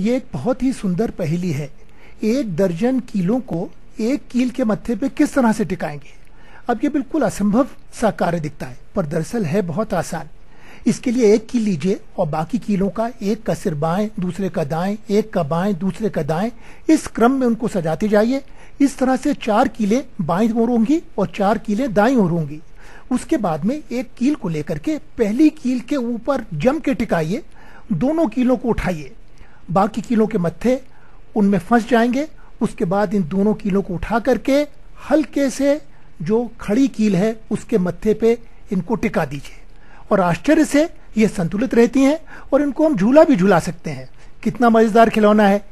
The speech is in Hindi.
ये एक बहुत ही सुंदर पहेली है। एक दर्जन कीलों को एक कील के मत्थे पे किस तरह से टिकाएँगे? अब ये बिल्कुल असंभव सा कार्य दिखता है, पर दरअसल है बहुत आसान। इसके लिए एक कील लीजिए और बाकी कीलों का, एक का सिर बाएँ, दूसरे का दाएँ, एक का बाएँ, दूसरे का दाएँ, इस क्रम में उनको सजाते जाइए। इस तरह से चार कीले बाएँ ओर होंगी और चार कीले दाएँ ओर होंगी। उसके बाद में एक कील को लेकर के पहली कील के ऊपर जम के टिकाइए। दोनों कीलों को उठाइए। बाकी कीलों के मत्थे उनमें फंस जाएँगे। उसके बाद इन दोनों कीलों को उठा करके हल्के से जो खड़ी कील है, उसके मत्थे पे इनको टिका दीजिए। और आश्चर्य से ये संतुलित रहती हैं और इनको हम झूला भी झूला सकते हैं। कितना मज़ेदार खिलौना है।